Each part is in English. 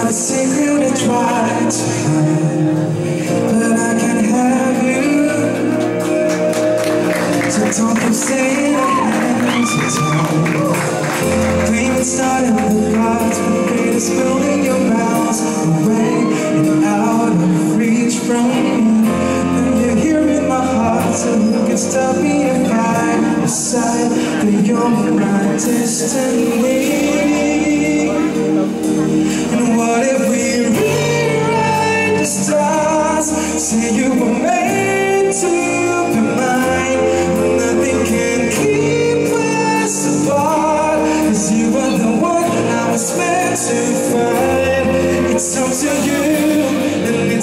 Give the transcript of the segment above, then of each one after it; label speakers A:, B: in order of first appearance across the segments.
A: got a secret I try to hide But I can't have you. So don't keep saying hands of time Dreaming started with the lights But it is building your miles away And out of reach from me And you're here in my heart So you can stop me if I decide That you're my destiny.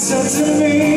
A: said to me.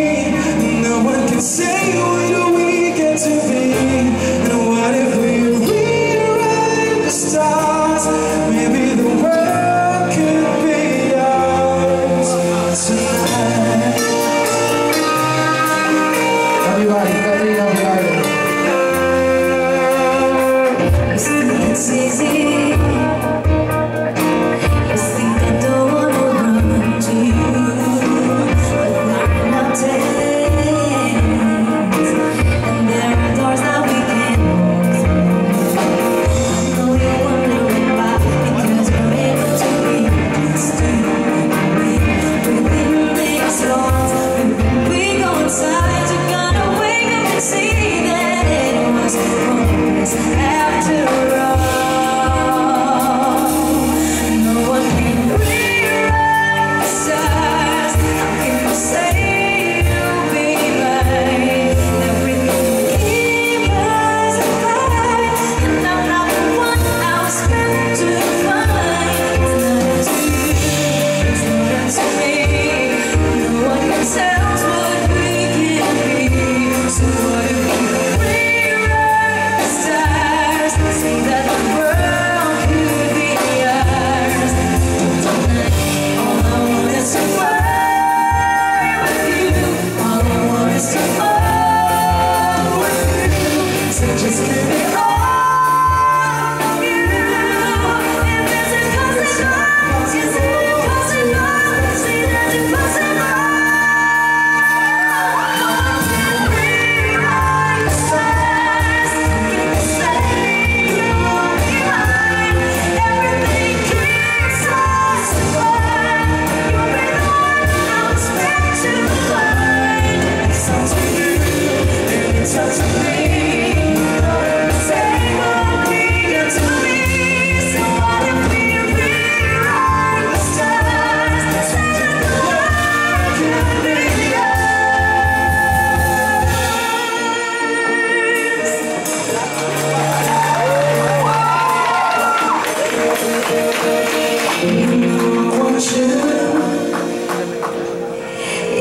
B: listening.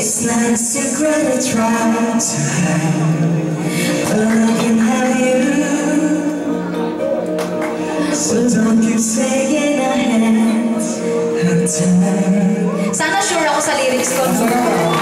B: It's nice to credit to hide But I can have you So don't keep saying I had time
C: Sana sure ako sa lyrics ko.